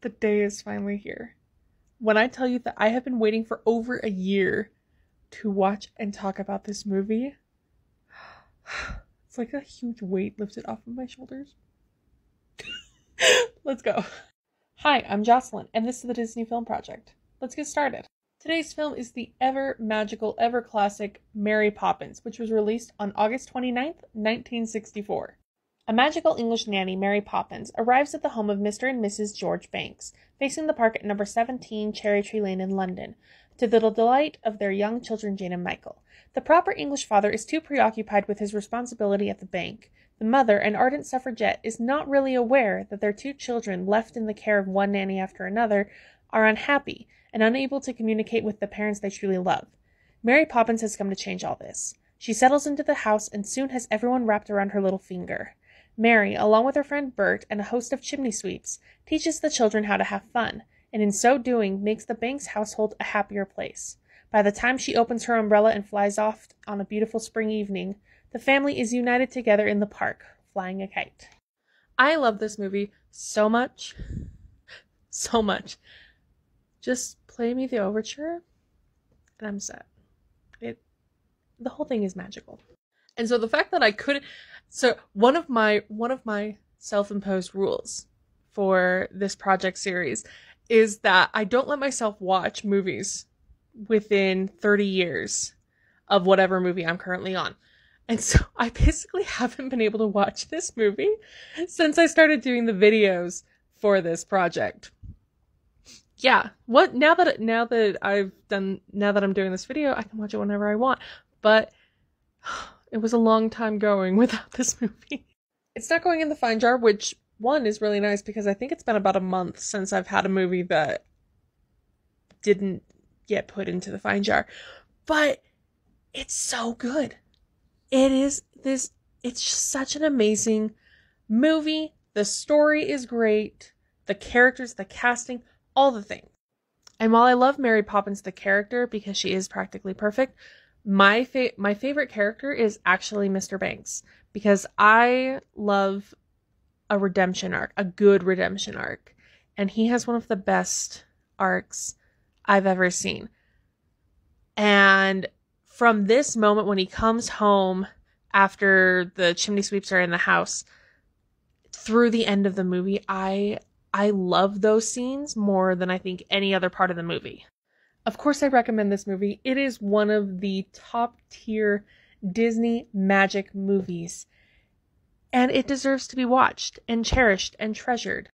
the day is finally here. When I tell you that I have been waiting for over a year to watch and talk about this movie, it's like a huge weight lifted off of my shoulders. Let's go. Hi, I'm Jocelyn, and this is the Disney Film Project. Let's get started. Today's film is the ever magical, ever classic Mary Poppins, which was released on August 29th, 1964. A magical English nanny, Mary Poppins, arrives at the home of Mr. and Mrs. George Banks, facing the park at number 17 Cherry Tree Lane in London, to the delight of their young children Jane and Michael. The proper English father is too preoccupied with his responsibility at the bank. The mother, an ardent suffragette, is not really aware that their two children, left in the care of one nanny after another, are unhappy and unable to communicate with the parents they truly love. Mary Poppins has come to change all this. She settles into the house and soon has everyone wrapped around her little finger. Mary, along with her friend Bert and a host of chimney sweeps, teaches the children how to have fun, and in so doing makes the Banks household a happier place. By the time she opens her umbrella and flies off on a beautiful spring evening, the family is united together in the park, flying a kite. I love this movie so much. So much. Just play me the overture and I'm set. It the whole thing is magical. And so the fact that I couldn't so one of my one of my self-imposed rules for this project series is that I don't let myself watch movies within 30 years of whatever movie I'm currently on. And so I basically haven't been able to watch this movie since I started doing the videos for this project. Yeah, what now that now that I've done now that I'm doing this video, I can watch it whenever I want. But it was a long time going without this movie. It's not going in the fine jar, which one is really nice because I think it's been about a month since I've had a movie that didn't get put into the fine jar. But it's so good. It is this it's such an amazing movie. The story is great. The characters, the casting, all the things. And while I love Mary Poppins the character because she is practically perfect, my fa- my favorite character is actually Mr. Banks because I love a redemption arc, a good redemption arc. And he has one of the best arcs I've ever seen. And from this moment when he comes home after the chimney sweeps are in the house through the end of the movie, I I love those scenes more than I think any other part of the movie. Of course I recommend this movie. It is one of the top tier Disney magic movies and it deserves to be watched and cherished and treasured.